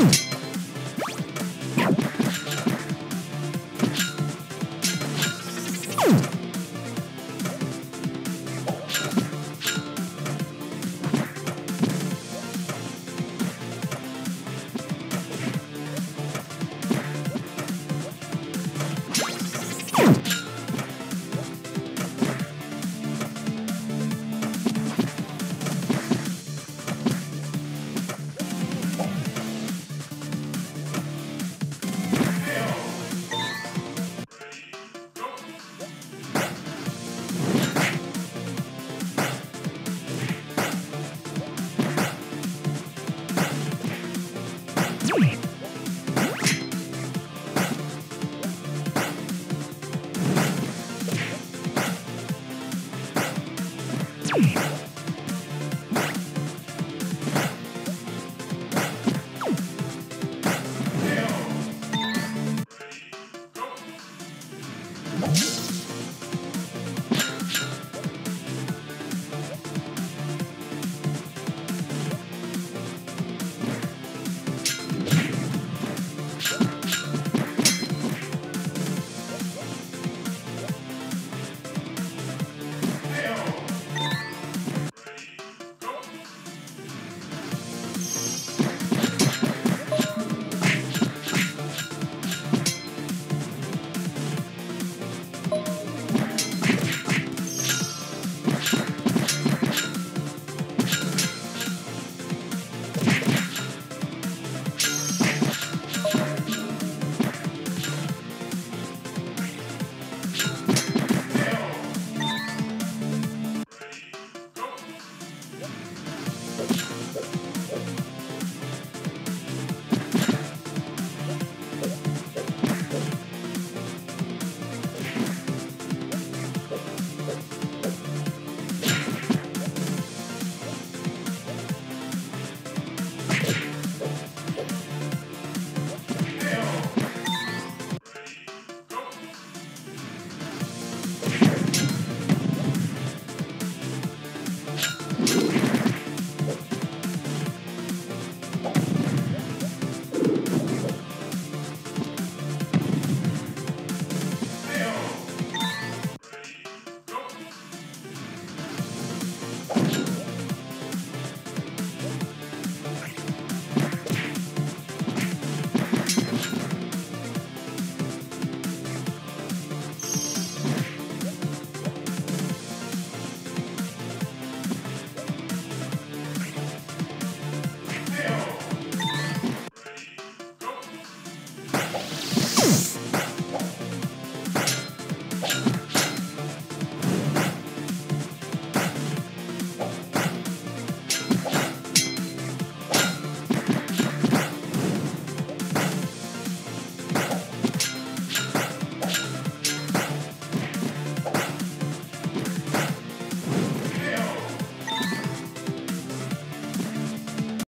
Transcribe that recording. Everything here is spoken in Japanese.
You Yeah.